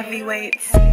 Heavyweights. Uh,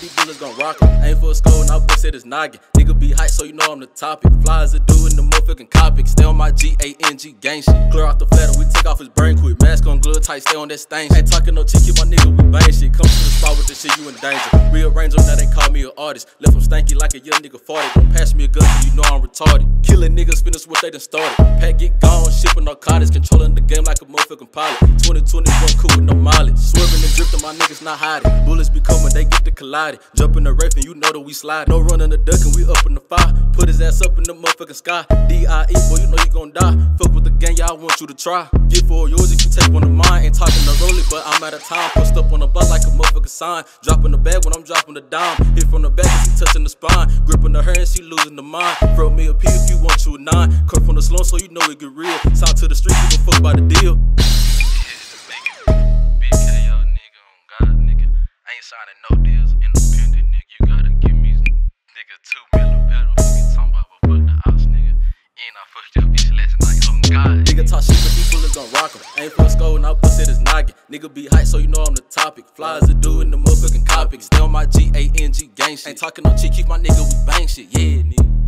these bullets gon' rock him. Aim for a skull, and I bust at his noggin. Nigga be hype, so you know I'm the topic. Fly as a dude in the motherfucking copic. Stay on my G A N G gang shit. Clear out the flatter, we take off his brain quick. Mask on, glove tight, stay on that stain. Ain't talking no chick, my nigga, we bang shit. Come to the spot with this shit, you in danger. Rearrange them, now they call me an artist. Left them stanky like a young nigga farted. Don't pass me a gun, you know I'm retarded. Killing niggas, finish what they done started. Pack get gone, shipping narcotics. Controlling the game like a motherfucking pilot. 2021 cool with no mileage. Swerving and drifting, my niggas not hiding. Bullets be coming, they get to colliding. Jump in the Wraith and you know that we slide. No running the duck and we up in the fire. Put his ass up in the motherfucking sky. D.I.E. boy, you know you gon' die. Fuck with the gang, y'all want you to try. Get for yours if you take one of mine. Ain't talking to roll it, but I'm out of time. Post up on the bus like a motherfucking sign. Dropping the bag when I'm dropping the dime. Hit from the back if he touching the spine. Gripping the her and she losing the mind. Throw me a P if you want you a nine. Come from the slum so you know it get real. Sound to the street, give a fuck by the deal. Ain't signing no deals. Independent nigga, you gotta give me nigga two million better. Fucking talking about but fuck the ops nigga. And I fucked your bitch last night. Oh God. Nigga talk shit, but these bullets gon' rock 'em. Aim Nigga be hype, so you know I'm the topic. Fly as a dude in the motherfucking copic. On my G A N G gang shit. Ain't talking no chick, keep my nigga, we bang shit. Yeah, nigga.